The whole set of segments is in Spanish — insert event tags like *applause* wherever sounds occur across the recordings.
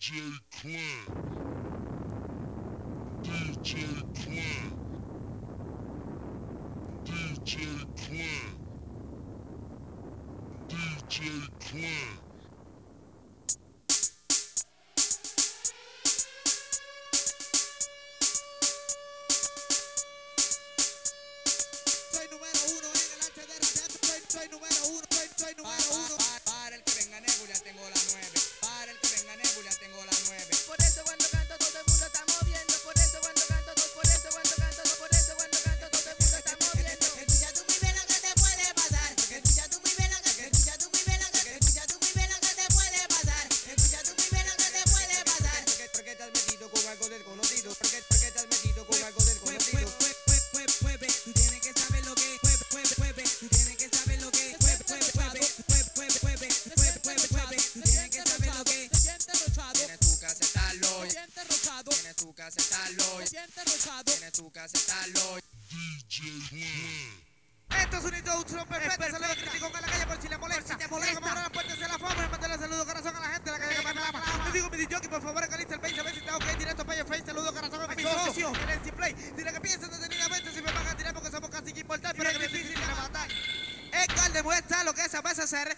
DJ Clint. DJ Clint. DJ Clint. DJ Clint. Disocio. En el play. Si la que piensan detenidamente, si me van a tirar porque somos casi que importantes, pero es difícil de matar. Edgar demuestra lo que es a veces hacer.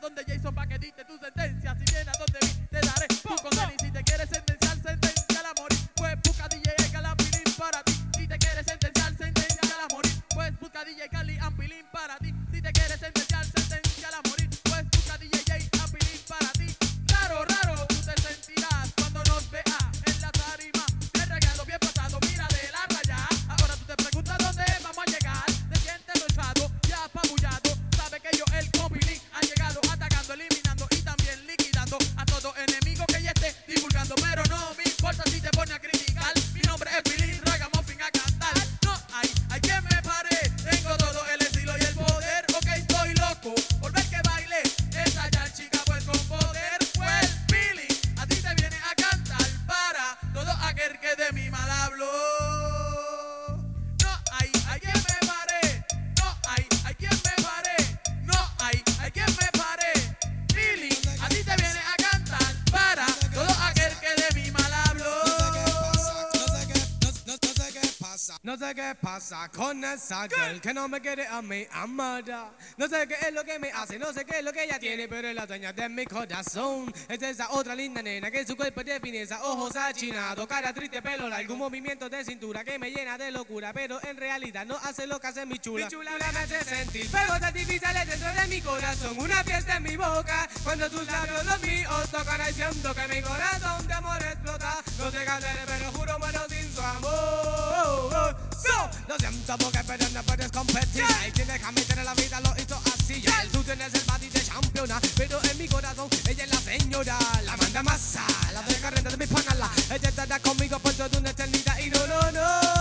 donde Jason va que diste tu sentencia. Si viene donde vi, te daré. Tú con casa con esa girl que no me quiere a mi amada. No sé qué es lo que me hace, no sé qué es lo que ella tiene, pero es la dueña de mi corazón. Es esa otra linda nena que su cuerpo de fineza, ojos achinados, cara triste, pelo algún movimiento de cintura que me llena de locura, pero en realidad no hace lo que hace mi chula. Mi chula me hace sentir fuegos artificiales dentro de mi corazón, una fiesta en mi boca, cuando tus labios los míos tocan, ahí siento que mi corazón de amor explota. No te cansaré, pero juro muero sin su amor. So, no siento porque pero no puedes competir. Y tienes que meter la vida, lo hizo así. Tú tienes el body de campeona Pero en mi corazón, ella es la señora La manda masa, la de carrera de mis panas Ella estará conmigo por toda una eternidad Y no, no, no.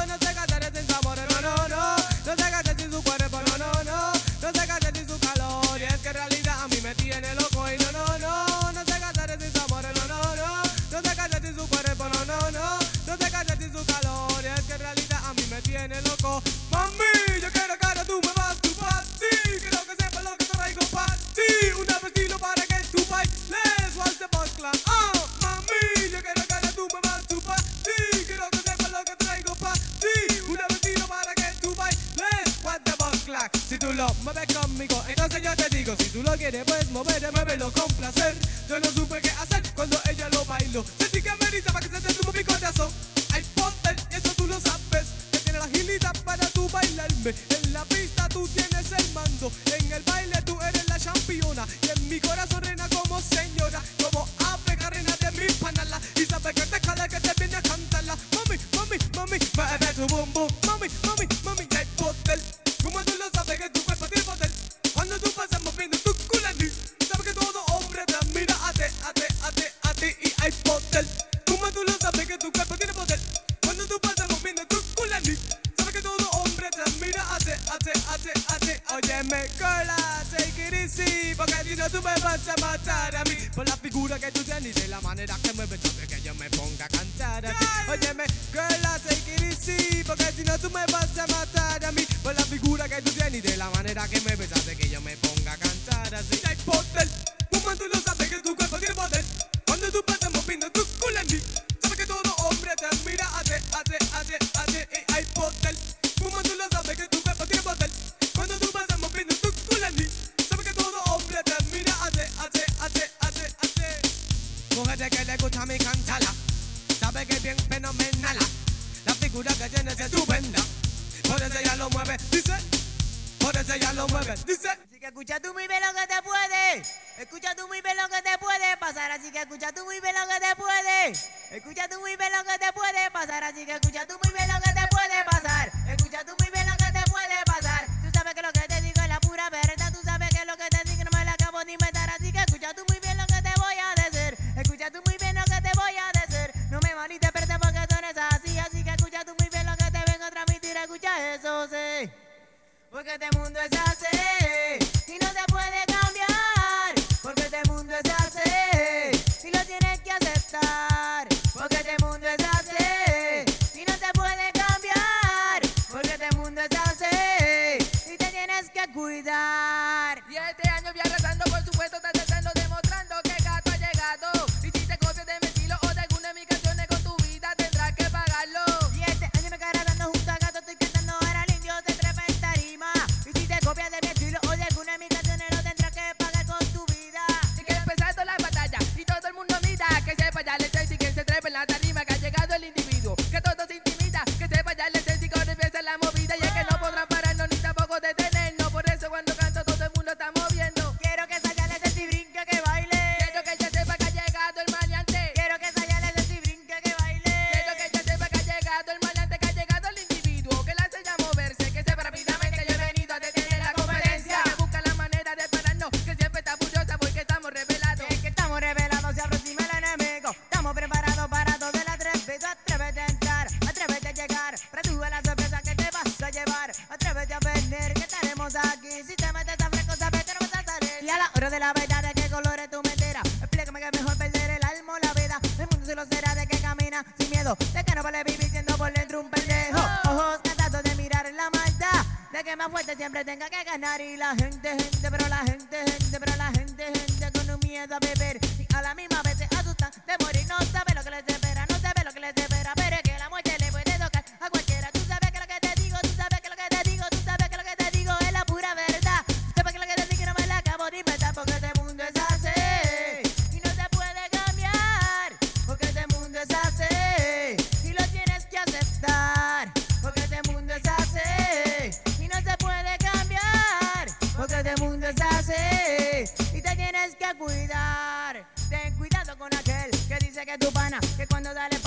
bailando. Se sigue ameriza para que se te tumbe mi corazón. Hay poder, eso tú lo sabes. Que tiene la agilidad para tú bailarme. El reggae bien fenomenal. La figura que tiene es estupenda. Por eso ya lo mueve, dice. Por eso ya lo mueve, dice. Así que escucha tú muy bien lo que te puede. Escucha tú muy bien lo que te puede pasar. Así que escucha tú muy bien lo que te puede. Escucha tú muy bien lo que te puede pasar. Así que escucha tú muy bien lo que te puede pasar. Escucha tú muy porque este mundo es así y no se puede cambiar, porque este mundo es así y lo tienes que aceptar, porque este mundo es así y no se puede cambiar, porque este mundo es así y te tienes que cuidar. Y este año voy arrastrando cuidar. Ten cuidado con aquel que dice que es tu pana, que cuando dale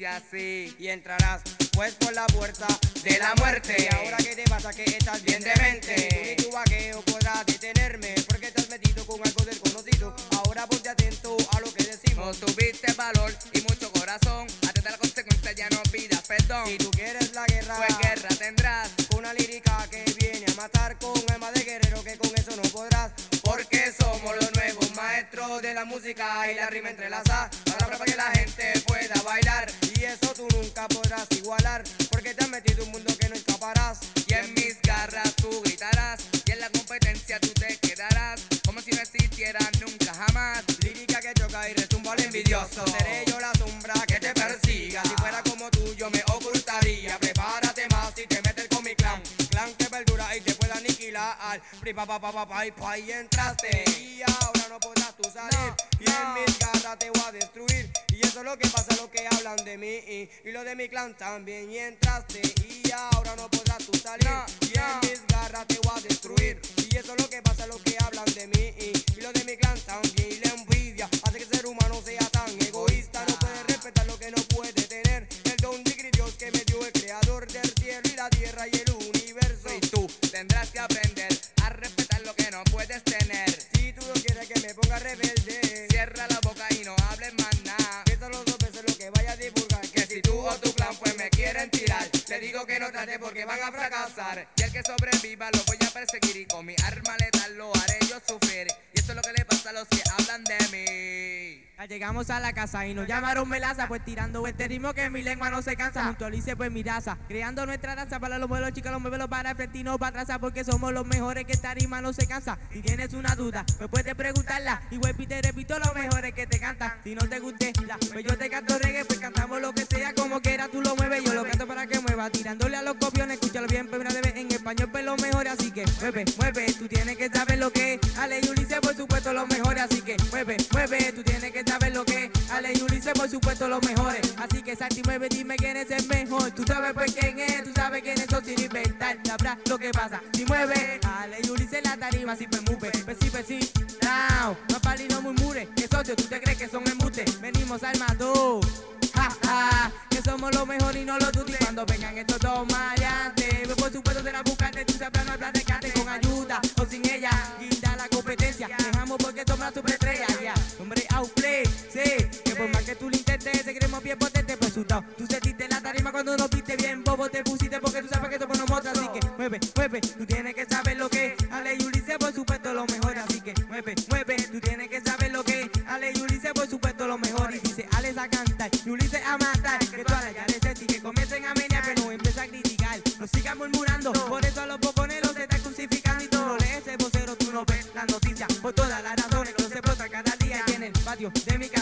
dice así. Y entrarás, pues, por la puerta De la muerte. Y ahora que te pasa que estás bien demente. Tú ni tu vaqueo podrás detenerme. Porque estás metido con algo desconocido. Ahora ponte atento a lo que No decimos. tuviste valor y mucho corazón. Atenta a la consecuencia, ya no pidas perdón. Si tú quieres la guerra, Pues guerra tendrás. una lírica que viene a matar con alma de guerrero que con eso no podrás. Porque somos maestros de la música y la rima entrelazada. Palabra para que la gente pueda bailar. Y eso tú nunca podrás igualar. Porque te has metido un mundo que no escaparás. Y en mis garras tú gritarás. Y en la competencia tú te quedarás. Como si no existiera nunca jamás. Lírica que choca y retumba al envidioso. Seré yo la sombra que te persiga. Si fuera como tú, yo me ocultaría. Prepárate más y te metes con mi clan. Clan que perdura y te puede aniquilar. Pri pa pa pa pa pa y entraste. Y ahora no podrás tú y en mis garras te voy a destruir. Y eso es lo que pasa, lo que hablan de mí. Y, y lo de mi clan también. Y entraste. Y ahora no podrás tú salir. No, y en mis garras te voy a destruir. Y eso es lo que pasa, lo que hablan de mí. Y, y lo de mi clan también. Y la envidia hace que el ser humano sea tan egoísta. No puede respetar lo que no puede tener. El don de Dios que me dio el creador del cielo y la tierra y el universo. Y tú tendrás que aprender Le digo que no trate porque van a fracasar. Y el que sobreviva lo voy a perseguir Y con mi arma letal lo haré yo sufrir. Y esto es lo que le pasa a los que hablan de mí Ah, llegamos a la casa y nos llamaron melaza, pues tirando este ritmo que mi lengua no se cansa. Junto al hice pues mi raza, creando nuestra raza para los vuelos, chicos, los muevelos para el no para atrás, porque somos los mejores que esta rima no se cansa. Si tienes una duda, pues puedes preguntarla y vuelvo te repito los mejores que te cantan. Si no te guste, pues yo te canto reggae, pues cantamos lo que sea, como quiera tú lo mueves, yo lo canto para que mueva, tirándole a los copiones, escúchalo bien, primera vez en español, pues lo mejor, así que mueve, mueve, tú tienes que saber lo que es. Ale y Ulises, por supuesto, los mejores, así que mueve, mueve, tú tienes que por supuesto los mejores. Así que Santi mueve, dime quién es el mejor. Tú sabes pues quién es, tú sabes quién es, sin inventar. Sabrás lo que pasa. Si mueve, dale Yulisa en la tarima, si me mueve. Pues sí, pues sí, now. No pali, no murmure. Que socio, tú te crees que son embustes. Venimos al. Ja, ja, que somos los mejores y no los dudé. Cuando vengan estos dos maleantes, pues, por supuesto será buscarte, tú sabrás no hablar de cante con ayuda o sin ella. Quita la competencia. Tú sentiste la tarima cuando nos viste bien, bobo te pusiste porque tú sabes que topo no mota. Así que mueve, mueve, tú tienes que saber lo que es. Ale y Ulises, por supuesto, lo mejor. Así que mueve, mueve, tú tienes que saber lo que es. Ale y Ulises, por supuesto, lo mejor. Y dice, Ale a cantar y Ulises a matar. Que todas las yares y que comiencen a menear, que no empieza a criticar. No sigan murmurando, por eso a los poconeros te están crucificando. Y tú no lees el vocero, tú no ves las noticias. Por todas las razones, no se explota cada día. Y en el patio de mi casa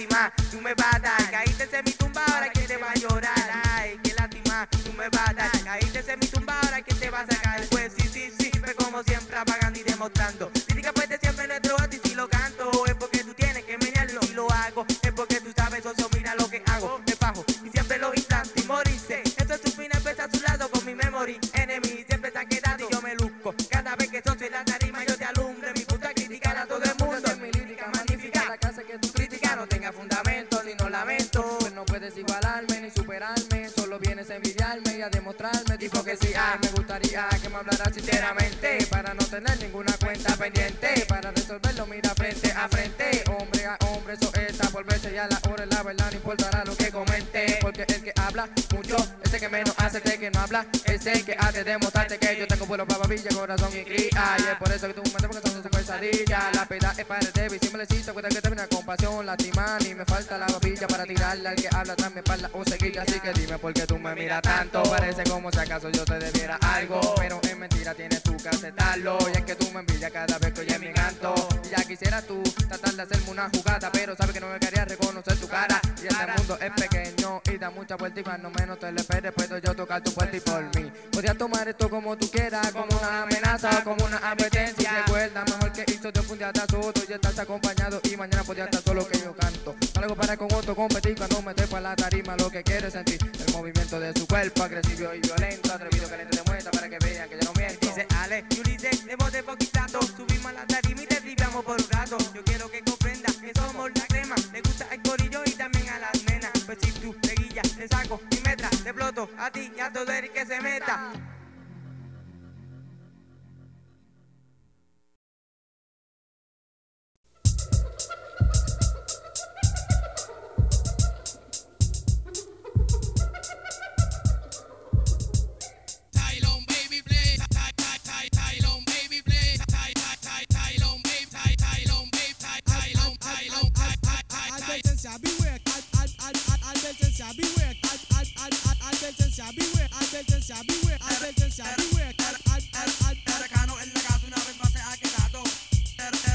lástima, tú me vas a dar. Caíste en mi tumba, ahora que te va a llorar. Ay, qué lástima, tú me vas a dar. Caíste en mi tumba, ahora que te va a sacar. Pues sí, sí, sí, pero como siempre apagando y demostrando. Crítica pues de siempre nuestro y si lo canto. Es porque tú tienes que menearlo y lo hago. Es porque tú sabes, socio, mira lo que hago. Me bajo y siempre lo instante y morirse. hipocresía ah, Me gustaría que me hablara sinceramente Para no tener ninguna cuenta pendiente Para resolverlo mira frente a frente Hombre a hombre eso está por verse Ya la hora la verdad no importará lo que comente Porque el que habla mucho es el que menos hace el que no habla Es el que hace demostrarte que yo tengo vuelo para babilla, corazón y cría Y es por eso que tú me porque son sus pesadillas La peda es para el débil, si me le cuenta que termina lastimar me falta la papilla para tirarle al que habla tras mi espalda un seguilla. Así que dime por qué tú me miras tanto. Parece como si acaso yo te debiera algo. Pero es mentira, tienes tú que aceptarlo. Y es que tú me envidias cada vez que oyes mi canto. Ya quisiera tú tratar de hacerme una jugada. Pero sabes que no me quería reconocer tu cara. Y este mundo es pequeño y da mucha vuelta. Y cuando menos te le esperes, puedo yo tocar tu puerta y por mí. Podrías tomar esto como tú quieras, como una amenaza o como una advertencia. Recuerda, mejor que hizo te fundí hasta soto. Y estás acompañado y mañana podrías estar solo que algo para con otro competir cuando me para la tarima lo que quiere sentir. El movimiento de su cuerpo agresivo y violento, atrevido que le demuestra para que vean que yo no miento. Dice Ale, Yuri, debo de poquitato, subimos a la tarima y desviamos por un rato. Yo quiero que comprendas que somos la crema, le gusta el corillo y también a las nenas. Pues si tú te guillas, te saco y metra, te exploto a ti y a todo el que se meta. attention, beware. Attention, beware. Attention, beware. Attention, beware. Attention, beware. Attention, beware. Attention, beware. Attention, beware.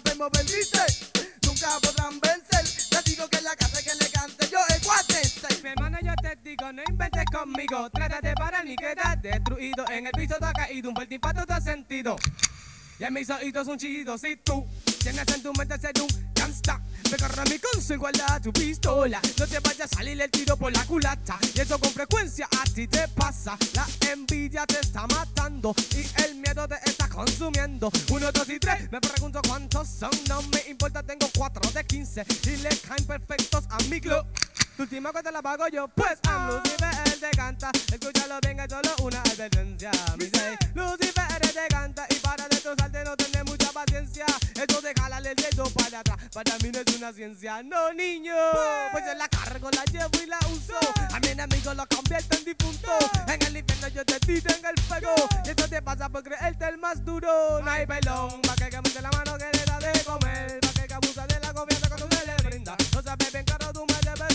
Promover. Dice, nunca podrán vencer. Les digo que la casa que le cante Joel. Guate. Mi hermano, yo te digo, no inventes conmigo. Trata de parar ni quedar destruido. En el piso te ha caído un buen impacto de sentido. Y en mis oídos un chillido. Si tú tienes en tu mente ser un gangsta, me agarra mi consejo a tu pistola. No te vayas a salir el tiro por la culata. Y eso con frecuencia a ti te pasa. La envidia te está matando y el miedo te está consumiendo. Uno, dos y tres. Me pregunto cuántos son. No me importa, tengo cuatro de quince. Y le caen perfectos a mi glow. Tu última cuenta la pago yo, pues a Lucifer él te canta. Escúchalo bien, es solo una advertencia. Mi say, Lucifer él te canta y para destrozarte no tener mucha paciencia. Eso de jalarle el dedo para atrás, para mí no es una ciencia. No, niño, pues yo la cargo, la llevo y la uso. A mi enemigo lo convierto en difunto. En el infierno yo te tiro en el fuego. Y eso te pasa por creerte el más duro. No hay pelón, pa' que mete la mano que le da de comer. Pa' que que abusa de la confianza cuando se le brinda. No sabes bien claro, tú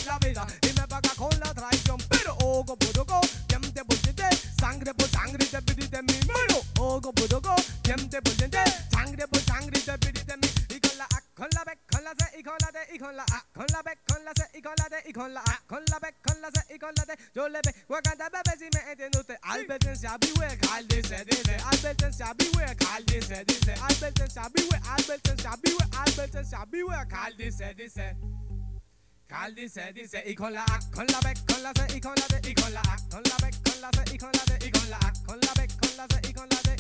debes la vida y me pagas con la traición. Pero ojo por ojo, diente por diente, sangre por sangre, te pediste mi mano. Ojo por ojo, diente por diente, sangre por sangre, te pediste mi. Y con la A, con la B, con la C y con la D y con la A, con la B, con la C y con la D y con la A, con la B, con la C y con la D. Yo le ve, voy a cantar bebé si me entiende usted. Advertencia, beware, dice, dice. Advertencia, beware, dice, dice. Advertencia, beware, advertencia, beware, advertencia, beware, dice, dice. Cal dice, y con la A, con la B, con la C y con la D, y con la A, con la B, con la C y con la D, y con la A, con la B, con la C y con la D.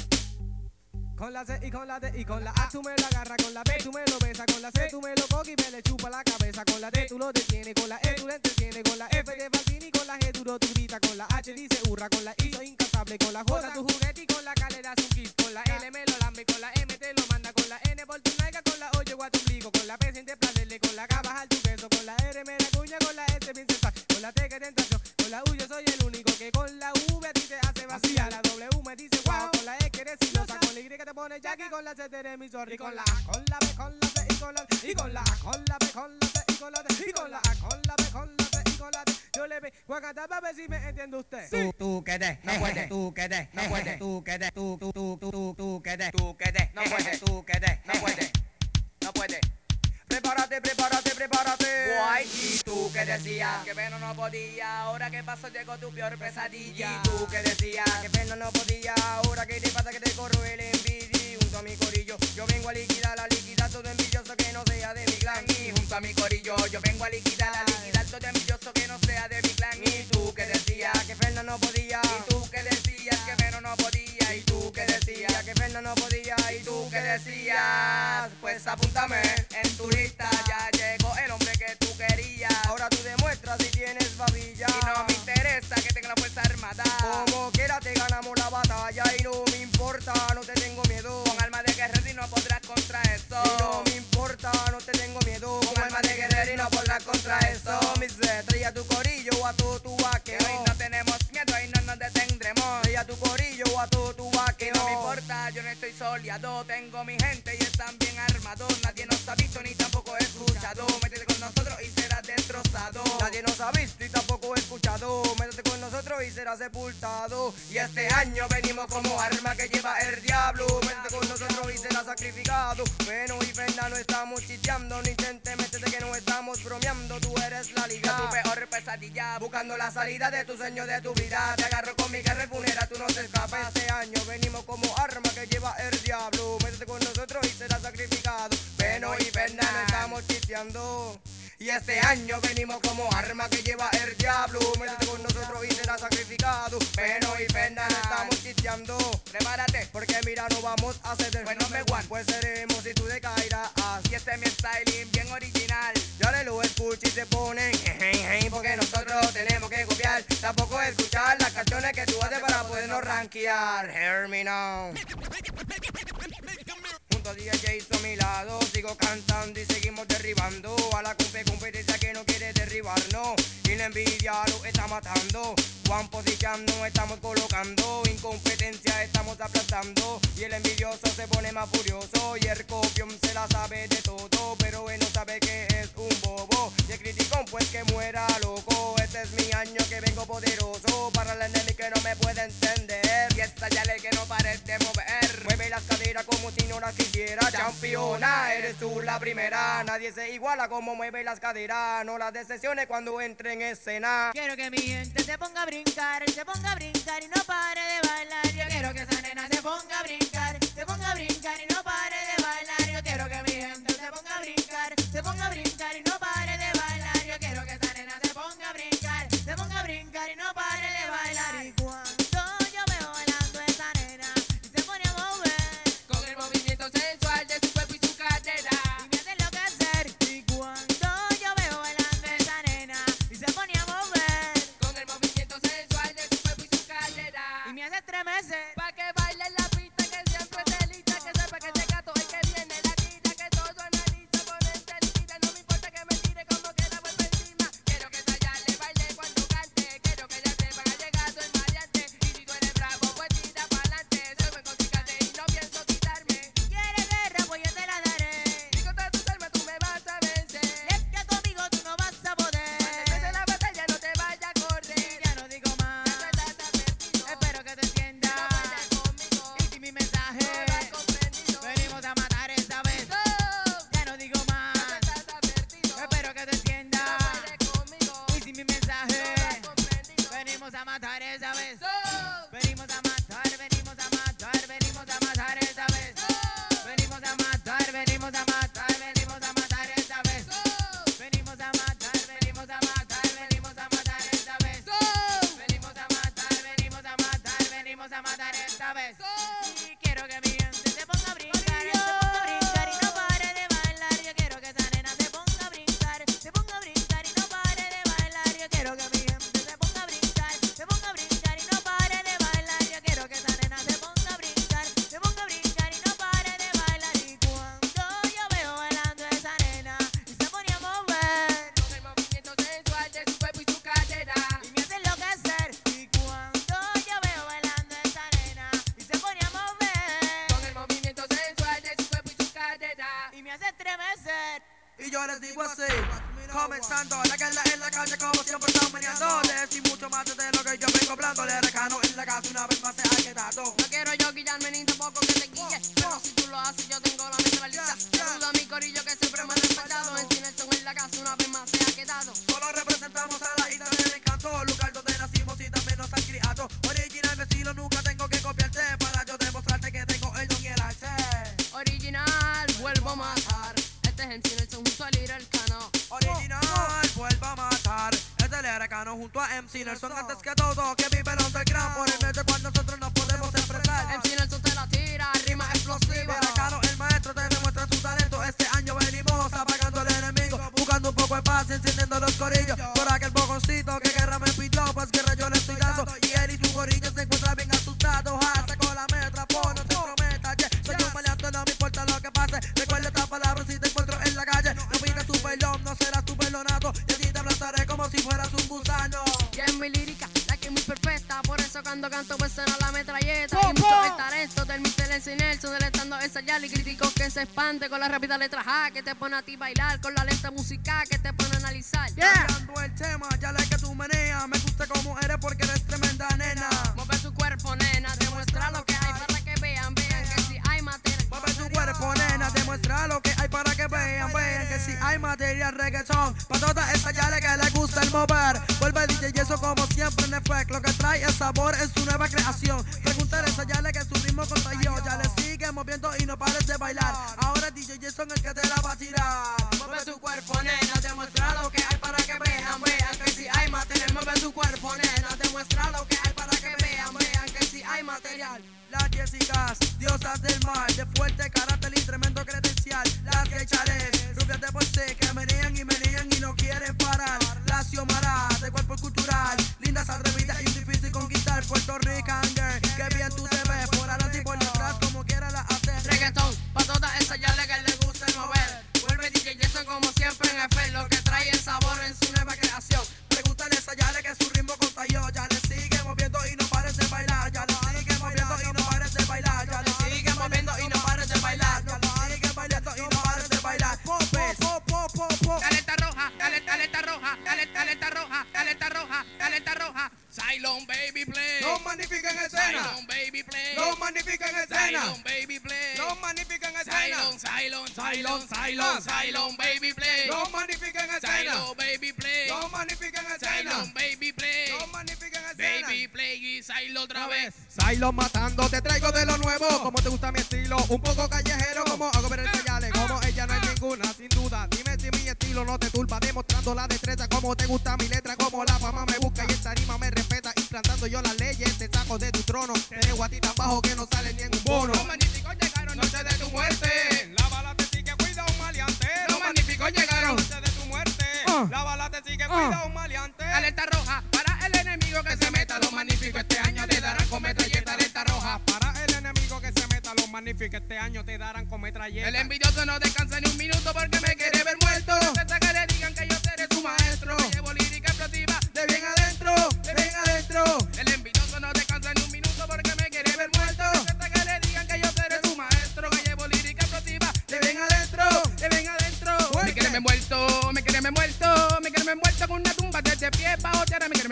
Con la C y con la D y con la A tú me lo agarras con la B, tú me lo besas con la C, tú me lo coges y me le chupa la cabeza con la D, tú lo detienes con la E, tú le entretienes con la F de Fantini con la G, duro tú gritas con la H, dice hurra con la I, soy incansable con la J, tu juguete y con la K le das un kiss, con la L me lo lambe, con la M te lo manda, con la N por tu nalga, con la O llego a tu ombligo, con la P siente placerle, con la K bajar tu peso, con la R me la cuña, con la S bien sensual, con la T que tentación, con la U yo soy el único que con la V a ti te hace vacía, la W me dice wow, con la E que eres silosa, con la Y que te pone aquí con la C de emisor y con la A, con la B, con la C y con la D, y con la A, con la B, con la C y con la D, y con la A, con la B, con la C y con la D. Yo le ve, guacata, para ver si me entiende usted. Tú, tú que de, no puedes, tú que de, no puedes, tú que de, tú, tú, tú, tú, tú, que de, tú que de, no puedes, tú que de, no puedes, no puedes. Prepárate, prepárate, prepárate. Guay, y tú que decías que Veno no podía, ahora que pasó llegó tu peor pesadilla. Y tú que decías que Veno no podía, ahora que te pasa que te corro el envidia. Junto a mi corillo, yo vengo a liquidar la liquidar todo envidioso que no sea de mi clan. Y junto a mi corillo, yo vengo a liquidar la liquidar todo envidioso que no sea de mi clan. Y tú que decías que Ferno no podía, y tú que decías que que decías que Ferno no podía, y tú que decías, pues apúntame en tu lista, ya llegó el hombre que tú querías. Ahora tú demuestras si tienes babilla. Interesa que tenga la fuerza armada. Como quiera te ganamos la batalla y no me importa, no te tengo miedo. Con alma de guerrero y no podrás contra eso. Y no me importa, no te tengo miedo. Con alma de guerrero y no podrás contra eso. Mis traía tu corillo a todo tu vaqueo. Hoy no tenemos miedo y no nos detendremos. Traía tu corillo a todo tu vaqueo. No me importa, yo no estoy soleado. Tengo mi gente y están bien armados. Nadie nos ha visto ni tampoco escuchado. Métete con nosotros y serás Nadie nos ha visto y tampoco escuchado. Métete con nosotros y serás sepultado. Y este año venimos como arma que lleva el diablo. Métete con nosotros y serás sacrificado. Bueno y Fenda no estamos chiteando. No intentes métete que no estamos bromeando. Tú eres la liga. Tu peor pesadilla. Buscando la salida de tu sueño de tu vida. Te agarro con mi guerra funera. Tú no te escapas. Este año venimos como arma que lleva el diablo. Métete con nosotros y serás sacrificado. Bueno y Fenda no estamos chiteando. Y este año venimos como arma que lleva el diablo. Métete con nosotros y serás sacrificado. Pero y pena estamos chisteando. Prepárate, porque mira, no vamos a ceder. Pues no me one. Pues seremos si tú decaerás. Y este es mi styling bien original. Ya le lo escucho y se ponen. porque nosotros tenemos que copiar. Tampoco escuchar las canciones que tú haces para podernos rankear. Hear me now. Junto a DJ a mi lado, sigo cantando y seguimos derribando. A la competencia que no quiere Y la envidia lo está matando. One position no estamos colocando, incompetencia estamos aplastando. Y el envidioso se pone más furioso. Y el copión se la sabe de todo, pero él no sabe que es un bobo. Y el criticón pues que muera loco. Este es mi año que vengo poderoso. Para el enemigo que no me puede entender. Y esta ya ley que no pares de mover. Mueve las caderas como si no las quisiera. Championa, eres tú la primera. Nadie se iguala como mueve las caderas. No las cuando entre en escena. Quiero que mi gente se ponga a brincar, se ponga a brincar y no pare de bailar. Yo quiero que esa nena se ponga a brincar, se ponga a brincar y no pare de bailar. Yo quiero que mi gente se ponga a brincar, se ponga a brincar y no pare de bailar. Yo quiero que esa nena se ponga a brincar, se ponga a brincar y no pare En Cineson junto a Little Cano. Original, vuelvo a matar. Es el Eracano junto a MC Nelson Antes que todo, que vive el underground. Por el medio cuando nosotros nos podemos expresar MC Nelson te la tira, rima explosiva. Eracano, el maestro, te demuestra su talento. Este año venimos apagando al enemigo Buscando un poco de paz, encendiendo los corillos con la rápida letra ja que te pone a ti bailar. Con la lenta música que te moviendo y no pares de bailar. Ahora DJ Jason el que te la va a tirar. Mueve tu cuerpo, nena, demuestra lo que hay para que vean, vean que si hay material. Mueve tu cuerpo, nena, demuestra lo que hay para que vean, vean que si hay material. Las Jessicas, diosas del mar, de fuerte carácter y tremendo credencial. Las que chales, rubias de por sí, que menean y menean y no quieren parar. Las Xiomara, de cuerpo cultural, lindas atrevidas y difícil conquistar. Puerto Rican girl, que bien tú te ves, por adelante y por detrás, como quiera la haces. Reggaetón, pa' todas esas yales que les gusta el mover. Vuelve DJ Jason como siempre en efecto, lo que trae el sabor en su nueva creación. Pregúntale a Yale que su ritmo contagió, ya le sigue moviendo y no pares de bailar, ya le sigue moviendo y no bailar, ya sigue moviendo y no pares de bailar, ya sigue bailando y no pares de bailar. Popes, pop, pop, pop, pop. Caleta roja, caleta, caleta roja, caleta, caleta roja, caleta roja, caleta roja. Cylon baby play. No magnifiquen escena. Cylon baby play. No magnifiquen escena. Cylon baby play. No magnifiquen escena. Cylon, Cylon, Cylon, Cylon, Cylon baby play. No magnifiquen escena. Cylon baby play. No magnifiquen escena. Cylon baby play. No magnifiquen escena. Baby play y Cylon otra vez. Silo matando, te traigo de lo nuevo. Como te gusta mi estilo, un poco callejero. Como hago ver el sayale, como ella no hay ninguna, sin duda. Dime si mi estilo no te turba, demostrando la destreza. Como te gusta mi letra, como la fama me busca y esta anima me Implantando yo las leyes, te saco de tu trono. Te dejo a ti tan bajo que no sale ni en un bono. Los magníficos llegaron, noche de tu muerte. La bala te sigue, cuida un maleante. Los magníficos llegaron. Noche de tu muerte. La bala te sigue, cuida un maleante. Alerta roja para el enemigo que se meta. Los magníficos este año te darán con metralleta. Alerta roja. Para el enemigo que se meta, los magníficos este año te darán con metralleta. El envidioso no descansa ni un minuto porque me quiere ver muerto.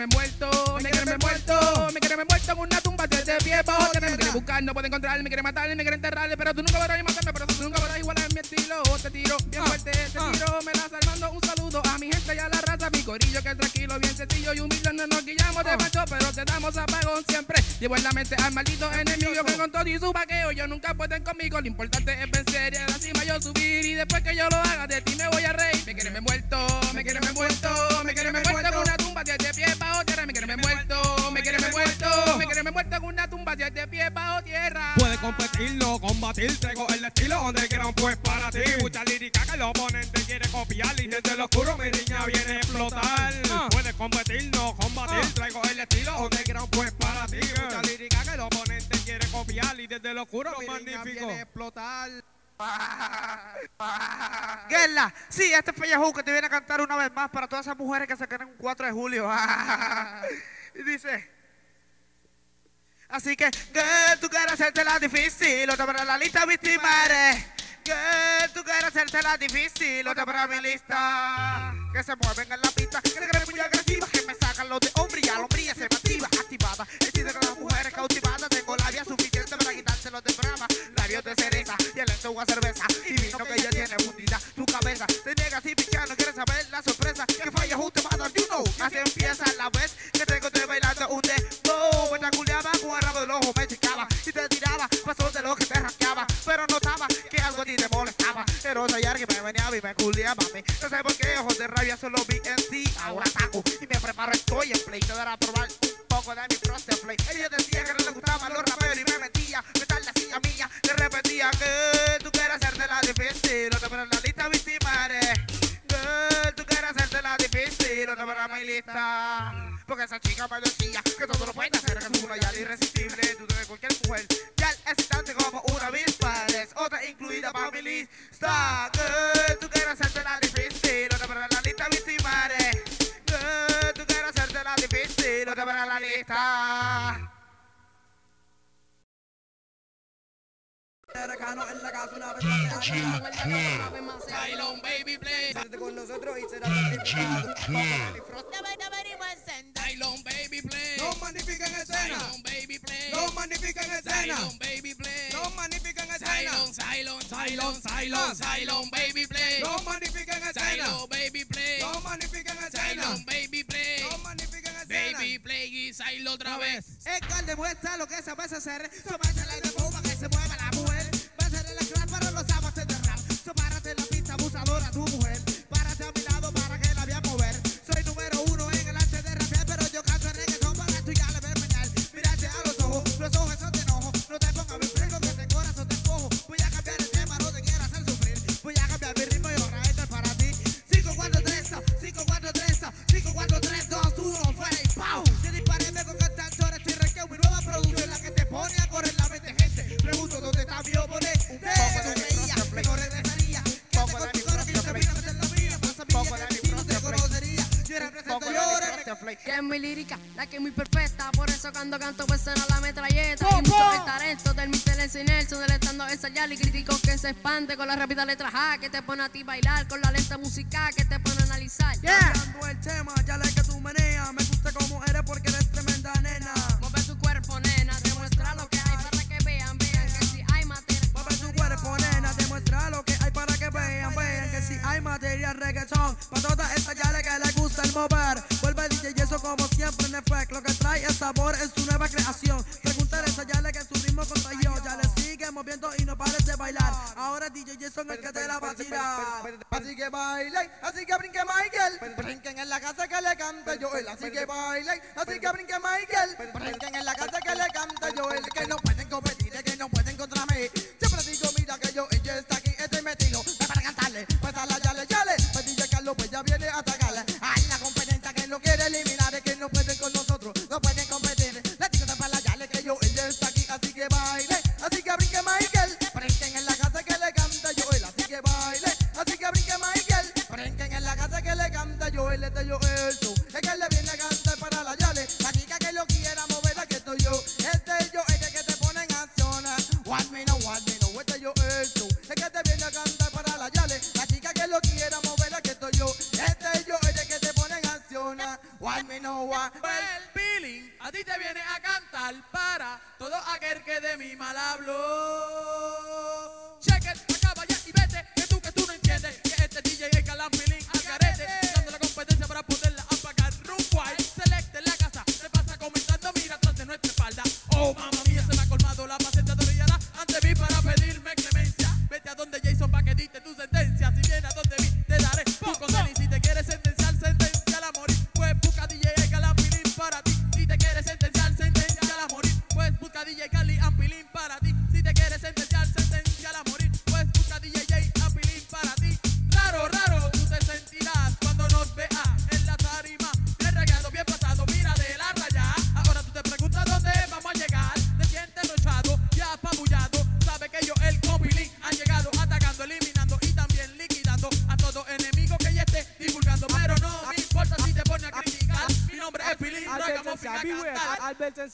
Bajo tierra. Me quiere me muerto, me quiere me muerto, me quiere me muerto con una tumba desde pie bajo tierra. Me quiere buscar, no puede encontrar, me quiere matar, me quiere enterrar. Pero tú nunca podrás matarme, pero tú nunca podrás igualar mi estilo. Te tiro bien fuerte, te tiro, me la salvando. Un saludo a mi gente y a la raza, mi corillo que es tranquilo, bien sencillo y humilde. No nos guiamos de macho, pero te damos apagón siempre. Llevo en la mente al maldito enemigo que con todo y su vaqueo yo nunca pueden conmigo. Lo importante es vencer y a la cima yo subir. Y después que yo lo haga, de ti me voy a reír. Me quiere me muerto, tierra. Puede competirlo, combatir, traigo el estilo donde quieran pues para ti. Mucha lírica que el oponente quiere copiar y desde lo oscuro mi niña viene a explotar. Puede competirlo, combatir, traigo el estilo donde quieran pues para ti. Mucha lírica que el oponente quiere copiar y desde lo oscuro mi niña viene a explotar. Guerla, sí, este es Pellejú que te viene a cantar una vez más para todas esas mujeres que se quedan un 4 de julio. *laughs* y dice, así que, girl, tú quieres hacerte la difícil, otra para la lista víctima eres. Girl, tú quieres hacértela difícil, otra para mi lista. Que se mueven en la pista, que creen muy agresivas, que me sacan los de hombre y a la hombría se me activa, activada. Existe con las mujeres cautivadas, tengo labia suficiente para quitárselos de brama. Labios de cereza y el a cerveza. Y vino que ella tiene fundida tu cabeza. Se niega así pichando, quiere saber la sorpresa. Que falla justo para dar you. Así empieza la vez me chicaba y te tiraba. Pasó de lo que te rasqueaba, pero notaba que algo a ti te molestaba. Pero soy alguien me venía y me culiaba a mí. No sé por qué ojos de rabia solo vi en ti. Ahora ataco y me preparo, estoy en play. Te dará a probar un poco de mi Frosted Play. Ella decía que no le gustaban los raperos y me metía. Metal la silla mía, le repetía que tú quieres hacerte la difícil. No te pones la lista victimares. Tú quieres hacerte la difícil. No te en mi lista. Porque esa chica me decía que todo lo puedes hacer, que es una ya irresistible. Tú de cualquier mujer. Ya es excitante como una avispa. Es otra incluida para mi lista. Tú quieres hacerte la difícil. No te en la lista victimares. Que tú quieres hacerte la difícil. No te en la lista. Cylon baby play. con nosotros y será Cylon baby play. No magnífica en escena. Cylon baby play. No magnífica en escena. Cylon baby play. No magnífica en escena. Cylon, Cylon, Cylon, Cylon, Cylon baby play. No magnífica en escena. Cylon baby play. No magnífica en escena. Cylon baby play. No magnífica en escena. Baby play y Cylon otra vez. Edgar demuestra lo que se a hacer. Somarse la de bomba que se mueva la mujer. Va a ser el para los amantes de rap. So párate en la pista abusadora tu mujer. Expande con la rápida letra J que te pone a ti bailar, con la lenta música que te pone así que brinque Michael. Brinquen en la casa que le canta Joel. Que no pueden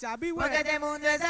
Advertencia, Porque beware. este mundo es